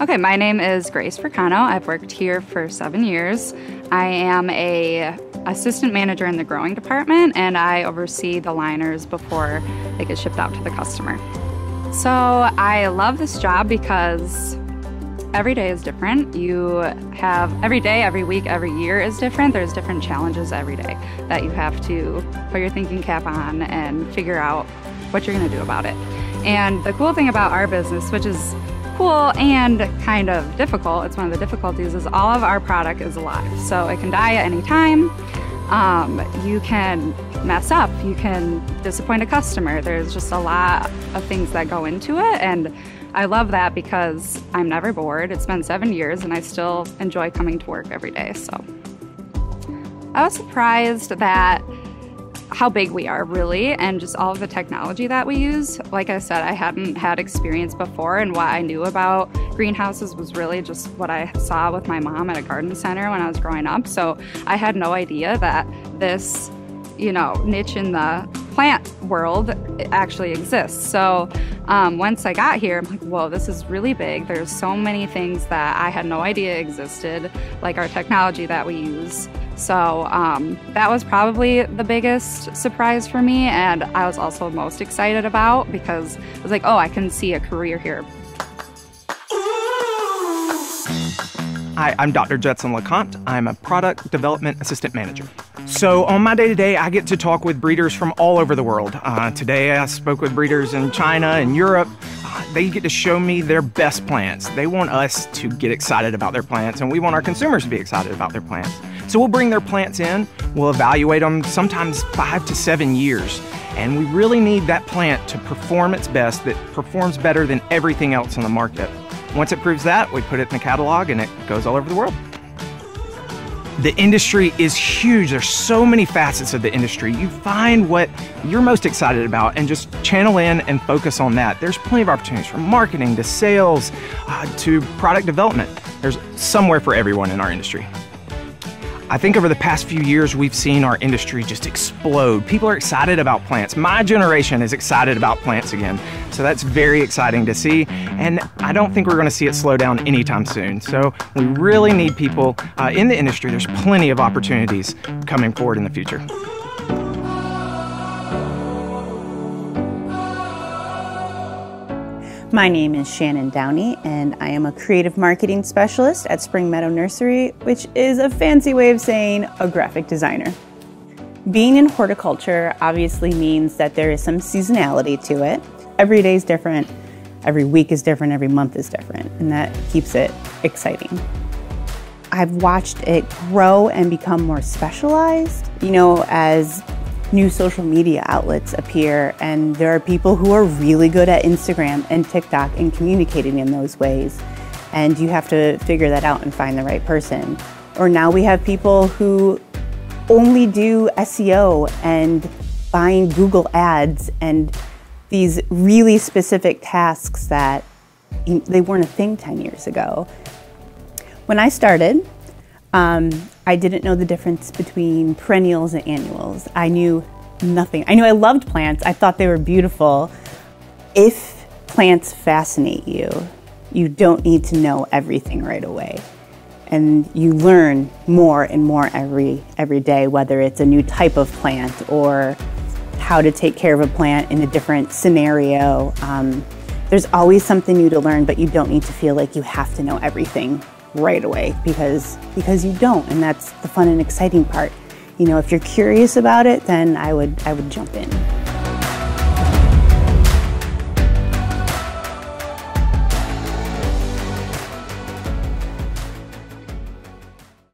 Okay, my name is Grace Fricano. I've worked here for seven years. I am a assistant manager in the growing department and I oversee the liners before they get shipped out to the customer. So I love this job because every day is different. You have every day, every week, every year is different. There's different challenges every day that you have to put your thinking cap on and figure out what you're going to do about it. And the cool thing about our business, which is cool and kind of difficult, it's one of the difficulties, is all of our product is alive. So it can die at any time. Um, you can mess up, you can disappoint a customer. There's just a lot of things that go into it. And I love that because I'm never bored. It's been seven years and I still enjoy coming to work every day. So I was surprised that how big we are, really, and just all of the technology that we use. Like I said, I hadn't had experience before, and what I knew about greenhouses was really just what I saw with my mom at a garden center when I was growing up. So I had no idea that this, you know, niche in the plant world actually exists. So um, once I got here, I'm like, whoa, this is really big. There's so many things that I had no idea existed, like our technology that we use. So um, that was probably the biggest surprise for me, and I was also most excited about because I was like, oh, I can see a career here. Hi, I'm Dr. Jetson LeConte. I'm a product development assistant manager. So, on my day to day, I get to talk with breeders from all over the world. Uh, today, I spoke with breeders in China and Europe. Uh, they get to show me their best plants. They want us to get excited about their plants, and we want our consumers to be excited about their plants. So we'll bring their plants in, we'll evaluate them sometimes five to seven years, and we really need that plant to perform its best, that performs better than everything else on the market. Once it proves that, we put it in the catalog and it goes all over the world. The industry is huge. There's so many facets of the industry. You find what you're most excited about and just channel in and focus on that. There's plenty of opportunities from marketing to sales uh, to product development. There's somewhere for everyone in our industry. I think over the past few years, we've seen our industry just explode. People are excited about plants. My generation is excited about plants again. So that's very exciting to see. And I don't think we're going to see it slow down anytime soon. So we really need people uh, in the industry. There's plenty of opportunities coming forward in the future. My name is Shannon Downey, and I am a creative marketing specialist at Spring Meadow Nursery, which is a fancy way of saying a graphic designer. Being in horticulture obviously means that there is some seasonality to it. Every day is different, every week is different, every month is different, and that keeps it exciting. I've watched it grow and become more specialized. You know, as new social media outlets appear, and there are people who are really good at Instagram and TikTok and communicating in those ways. And you have to figure that out and find the right person. Or now we have people who only do SEO and buying Google ads and these really specific tasks that they weren't a thing 10 years ago. When I started, um, I didn't know the difference between perennials and annuals. I knew nothing. I knew I loved plants. I thought they were beautiful. If plants fascinate you, you don't need to know everything right away. And you learn more and more every, every day, whether it's a new type of plant or how to take care of a plant in a different scenario. Um, there's always something new to learn, but you don't need to feel like you have to know everything right away because because you don't and that's the fun and exciting part. You know if you're curious about it then i would i would jump in